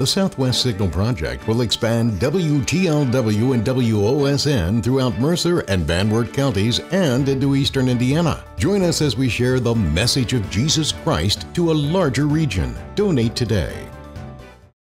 The Southwest Signal Project will expand WTLW and WOSN throughout Mercer and Van Wert counties and into eastern Indiana. Join us as we share the message of Jesus Christ to a larger region. Donate today